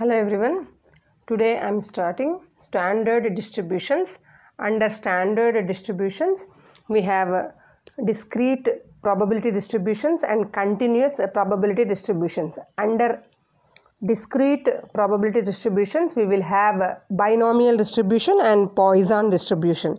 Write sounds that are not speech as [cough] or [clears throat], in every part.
Hello everyone. Today I am starting standard distributions. Under standard distributions, we have uh, discrete probability distributions and continuous uh, probability distributions. Under discrete probability distributions, we will have uh, binomial distribution and Poisson distribution.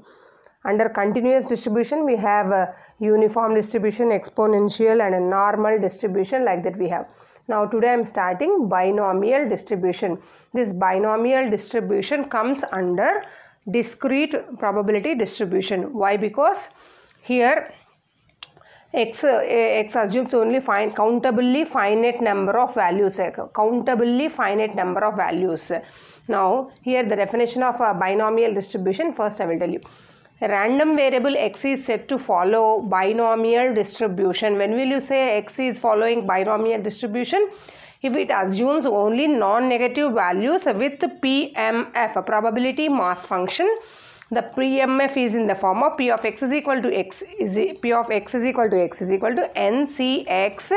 Under continuous distribution, we have a uniform distribution, exponential, and a normal distribution like that we have. Now, today I am starting binomial distribution. This binomial distribution comes under discrete probability distribution. Why? Because here x x assumes only fine countably finite number of values uh, countably finite number of values now here the definition of a binomial distribution first i will tell you random variable x is said to follow binomial distribution when will you say x is following binomial distribution if it assumes only non-negative values with pmf a probability mass function the PMF is in the form of P of x is equal to x is P of x is equal to x is equal to NCX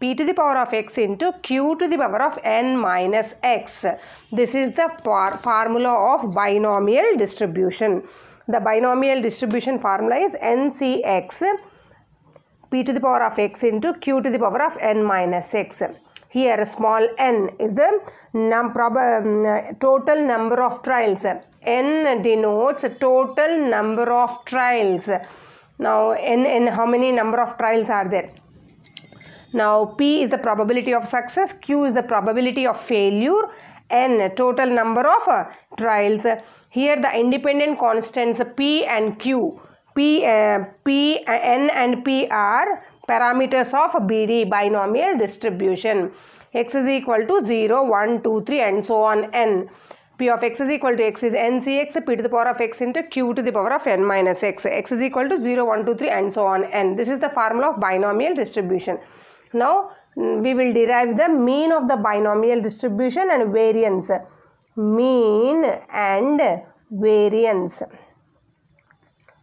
P to the power of x into Q to the power of n minus x. This is the formula of binomial distribution. The binomial distribution formula is NCX p to the power of x into q to the power of n minus x. Here small n is the num um, total number of trials. n denotes total number of trials. Now n, n how many number of trials are there? Now P is the probability of success, Q is the probability of failure, N total number of uh, trials. Here the independent constants P and Q. P, uh, P, uh, N and P are parameters of BD binomial distribution. X is equal to 0, 1, 2, 3 and so on N. P of x is equal to x is ncx p to the power of x into q to the power of n minus x. x is equal to 0, 1, 2, 3 and so on n. This is the formula of binomial distribution. Now mm, we will derive the mean of the binomial distribution and variance. Mean and variance.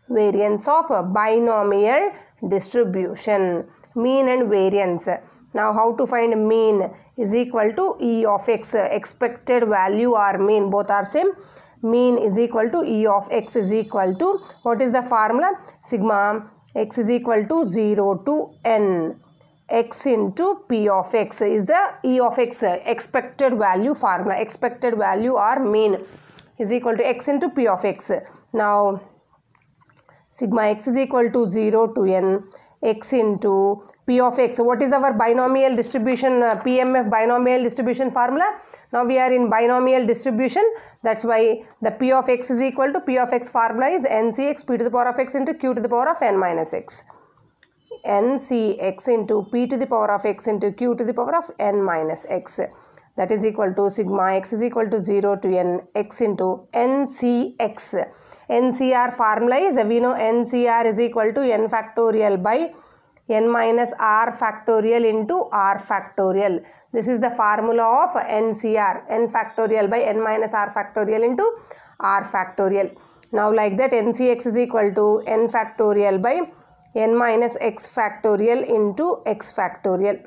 Variance of a binomial distribution. Mean and variance. Now how to find mean is equal to E of x. Expected value or mean both are same. Mean is equal to E of x is equal to what is the formula? Sigma x is equal to 0 to n x into p of x is the e of x expected value formula. Expected value or mean is equal to x into p of x. Now sigma x is equal to 0 to n x into p of x. What is our binomial distribution uh, pmf binomial distribution formula? Now we are in binomial distribution. That's why the p of x is equal to p of x formula is ncx p to the power of x into q to the power of n minus x ncx into p to the power of x into q to the power of n minus x. That is equal to sigma x is equal to 0 to n x into ncx ncr formula is we know ncr is equal to n factorial by n minus r factorial into r factorial. This is the formula of ncr n factorial by n minus r factorial into r factorial. Now like that ncx is equal to n factorial by n minus x factorial into x factorial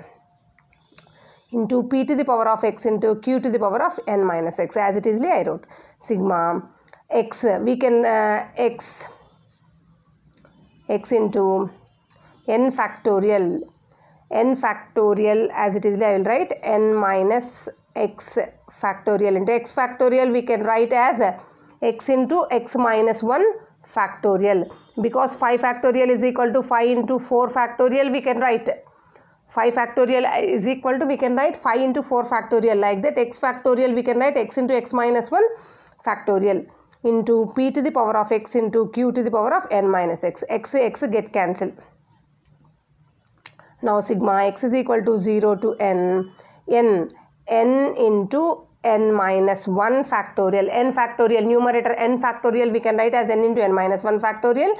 into p to the power of x into q to the power of n minus x. As it is I wrote sigma x. We can uh, x x into n factorial n factorial as it is I will write n minus x factorial into x factorial. We can write as x into x minus 1 factorial. Because 5 factorial is equal to 5 into 4 factorial we can write. 5 factorial is equal to we can write 5 into 4 factorial. Like that x factorial we can write x into x minus 1 factorial into p to the power of x into q to the power of n minus x. X x get cancelled. Now sigma x is equal to 0 to n. N n into n minus 1 factorial n factorial numerator n factorial we can write as n into n minus 1 factorial.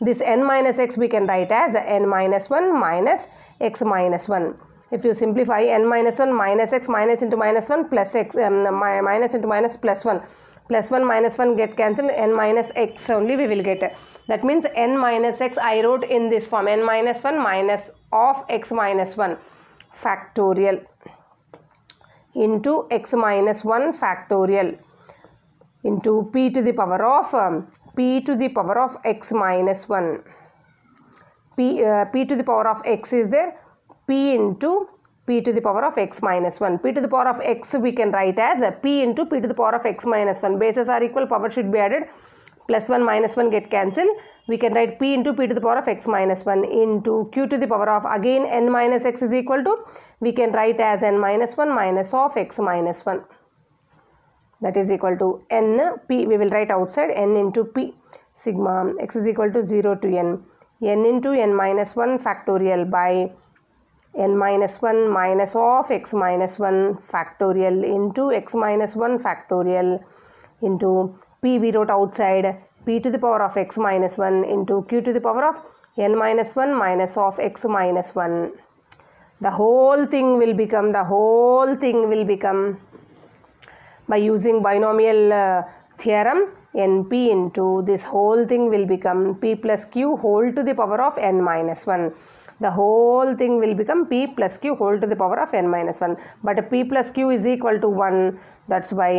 This n minus x we can write as n minus 1 minus x minus 1 if you simplify n minus 1 minus x minus into minus 1 plus x um, mi- minus into minus plus 1 plus 1 minus 1 get cancelled n minus x only we will get. That means n minus x i wrote in this form n minus 1 minus of x minus 1 factorial into x minus 1 factorial into p to the power of um, p to the power of x minus 1 p, uh, p to the power of x is there. P into p to the power of x minus 1 p to the power of x we can write as p into p to the power of x minus 1 bases are equal power should be added plus 1 minus 1 get cancelled we can write p into p to the power of x minus 1 into q to the power of again n minus x is equal to we can write as n minus 1 minus of x minus 1 that is equal to n p we will write outside n into p. Sigma x is equal to 0 to n. N into n minus 1 factorial by n minus 1 minus of x minus 1 factorial into x minus 1 factorial into p we wrote outside p to the power of x minus 1 into q to the power of n minus 1 minus of x minus 1 the whole thing will become the whole thing will become by using binomial uh, theorem np into this whole thing will become p plus q whole to the power of n minus 1 the whole thing will become p plus q whole to the power of n minus 1 but p plus q is equal to 1 that's why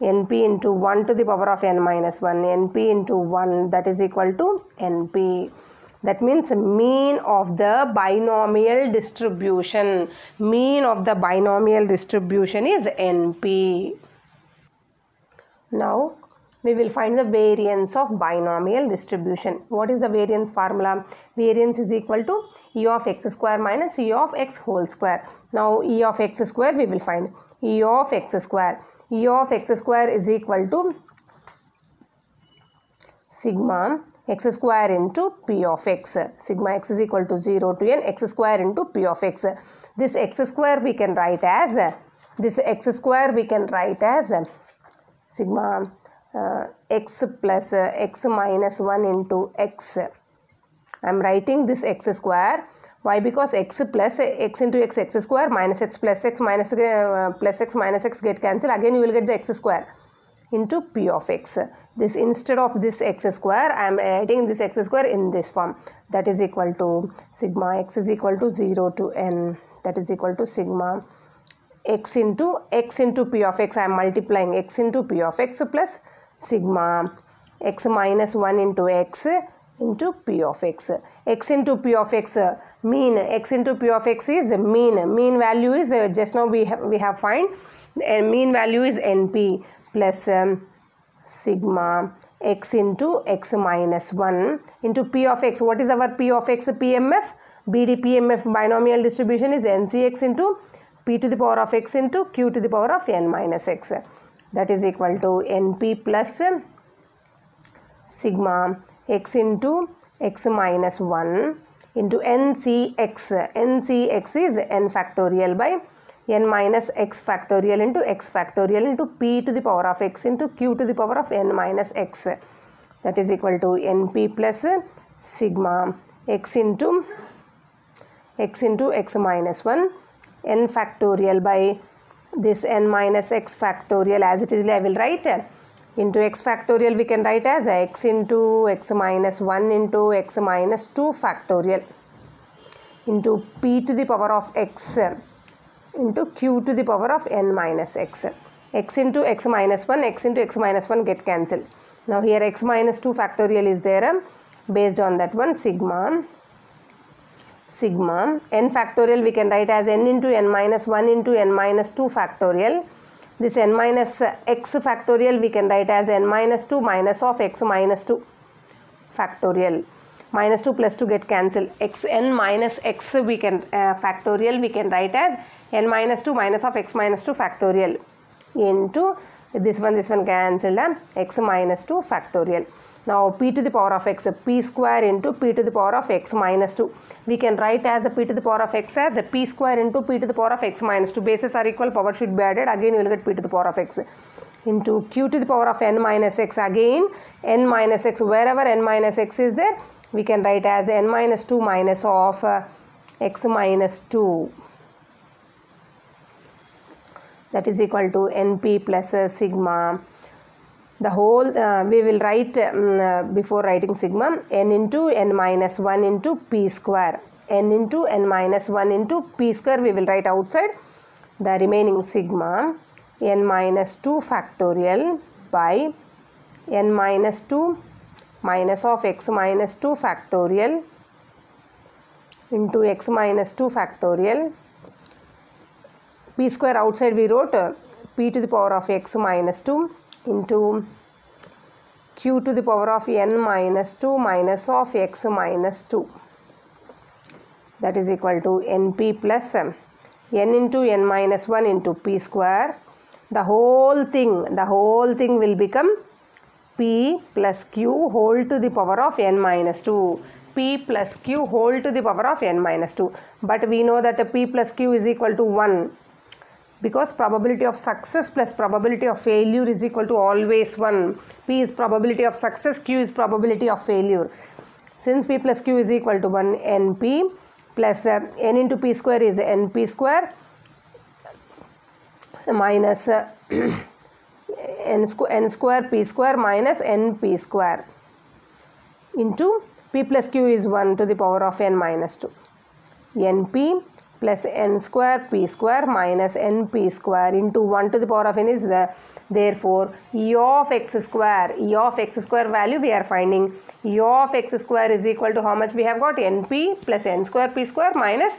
np into 1 to the power of n minus 1 np into 1 that is equal to np that means mean of the binomial distribution. Mean of the binomial distribution is np now we will find the variance of binomial distribution. What is the variance formula? Variance is equal to e of x square minus e of x whole square. Now e of x square we will find e of x square. e of x square is equal to sigma x square into p of x. Sigma x is equal to 0 to n x square into p of x. This x square we can write as this x square we can write as sigma x plus uh, x minus 1 into x. I am writing this x square. Why? Because x plus x into x x square minus x plus x minus uh, plus x minus x get cancelled. Again you will get the x square into p of x. This instead of this x square I am writing this x square in this form. That is equal to sigma x is equal to 0 to n. That is equal to sigma x into x into p of x I am multiplying x into p of x plus sigma x minus 1 into x into p of x. x into p of x mean x into p of x is mean. Mean value is uh, just now we have we have find and mean value is np plus um, sigma x into x minus 1 into p of x. What is our p of x? Pmf bd pmf binomial distribution is ncx into p to the power of x into q to the power of n minus x that is equal to np plus sigma x into x minus 1 into ncx ncx is n factorial by n minus x factorial into x factorial into p to the power of x into q to the power of n minus x. That is equal to np plus sigma x into x into x minus 1 n factorial by this n minus x factorial as it is I will write into x factorial we can write as x into x minus 1 into x minus 2 factorial. Into p to the power of x into q to the power of n minus x. X into x minus 1 x into x minus 1 get cancelled. Now here x minus 2 factorial is there based on that one sigma sigma. N factorial we can write as n into n minus 1 into n minus 2 factorial. This n minus x factorial we can write as n minus 2 minus of x minus 2 factorial. Minus 2 plus 2 get cancelled. X n minus x we can uh, factorial we can write as n minus 2 minus of x minus 2 factorial into this one this one cancelled uh, x minus 2 factorial now p to the power of x p square into p to the power of x minus 2 we can write as a p to the power of x as a p square into p to the power of x minus 2 bases are equal power should be added. Again you will get p to the power of x into q to the power of n minus x again. N minus x wherever n minus x is there we can write as n minus 2 minus of uh, x minus 2 that is equal to np plus uh, sigma the whole uh, we will write um, uh, before writing sigma n into n minus 1 into p square. n into n minus 1 into p square we will write outside the remaining sigma n minus 2 factorial by n minus 2 minus of x minus 2 factorial into x minus 2 factorial. P square outside we wrote uh, p to the power of x minus 2 into q to the power of n minus 2 minus of x minus 2 that is equal to np plus m. n into n minus 1 into p square. The whole thing the whole thing will become p plus q whole to the power of n minus 2 p plus q whole to the power of n minus 2 but we know that p plus q is equal to 1 because probability of success plus probability of failure is equal to always 1 p is probability of success q is probability of failure. Since p plus q is equal to 1 np plus uh, n into p square is np square minus uh, [clears throat] n, squ- n square p square minus np square into p plus q is 1 to the power of n minus 2 np plus n square p square minus np square into 1 to the power of n is the therefore e of x square. E of x square value we are finding. E of x square is equal to how much we have got? Np plus n square p square minus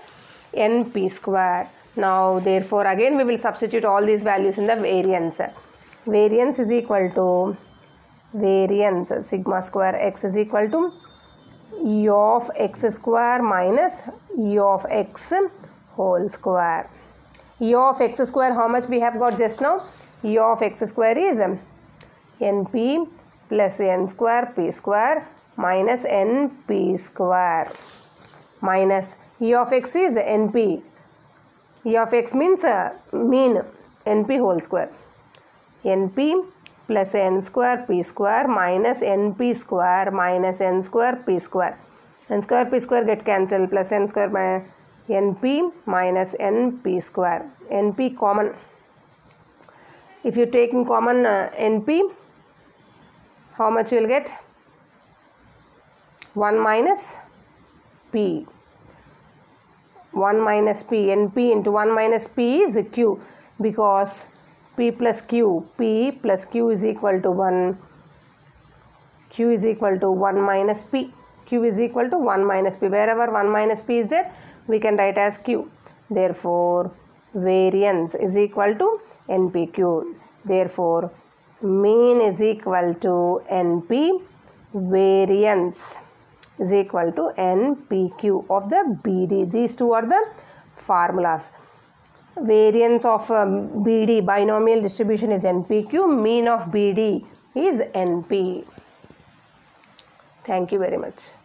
np square. Now therefore again we will substitute all these values in the variance. Variance is equal to variance sigma square x is equal to e of x square minus e of x whole square. E of x square how much we have got just now? E of x square is np plus n square p square minus np square. Minus e of x is np e of x means uh, mean np whole square. Np plus n square p square minus np square minus n square p square. N square p square get cancelled plus n square by np minus np square. Np common. If you take in common uh, np how much you will get? 1 minus p. 1 minus p np into 1 minus p is q because p plus q p plus q is equal to 1 q is equal to 1 minus p. Q is equal to 1 minus p. Wherever 1 minus p is there we can write as q. Therefore variance is equal to npq therefore mean is equal to np variance is equal to npq of the bd these two are the formulas. Variance of um, bd binomial distribution is npq mean of bd is np thank you very much